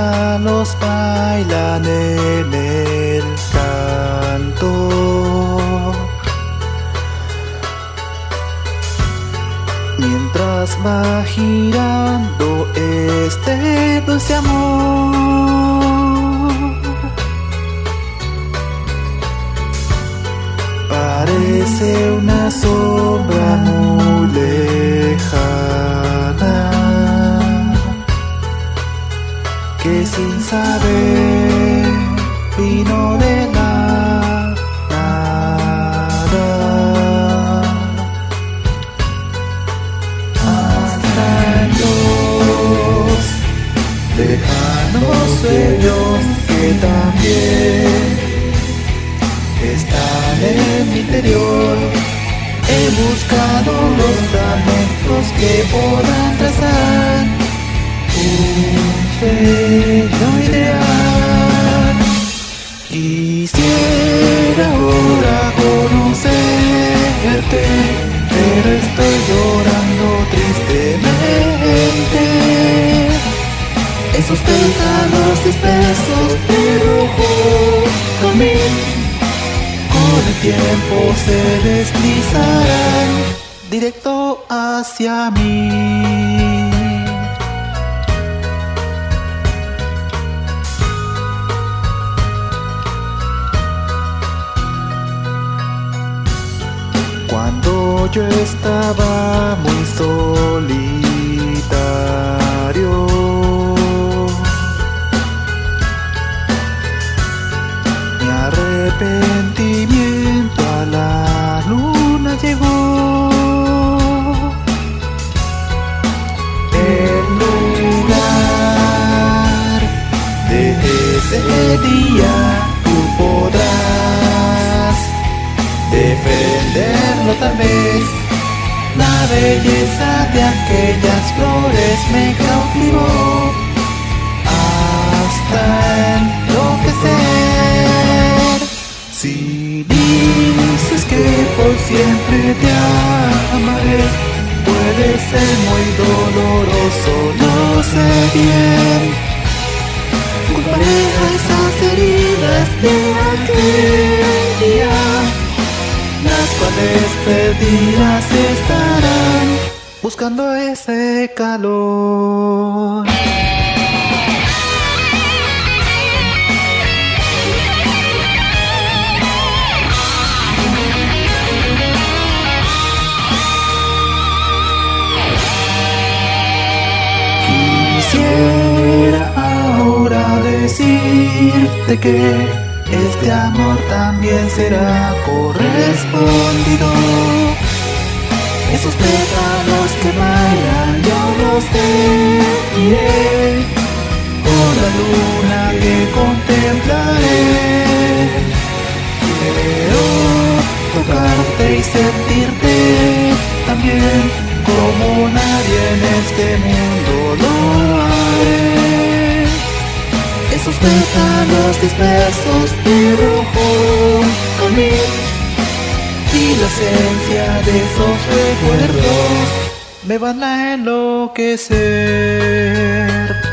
pétalos bailan en el canto. Mientras va girando este dulce amor, parece una sombra que sin saber vino de nada. Hasta los lejanos sueños que también están en mi interior. He buscado los fragmentos que puedan trazar un sueño ideal. Quisiera ahora conocerte, pero estoy llorando tristemente. Esos pétalos dispersos de rojo camino con el tiempo se deslizarán directo hacia mí. Yo estaba muy solitario, mi arrepentimiento a la luna llegó. En lugar de ese día, La belleza de aquellas flores me cautivó hasta enloquecer. Si dices que por siempre te amaré, puede ser muy doloroso, no sé bien. Culparé a esas heridas de aquel día perdidas estarán buscando ese calor. Quisiera ahora decirte que este amor también será correspondido. Esos pétalos que bailan yo los diré con la luna que contemplaré. Quiero tocarte y sentirte también como nadie en este mundo lo. Esos pétalos dispersos de rojo y la esencia de esos recuerdos me van a enloquecer.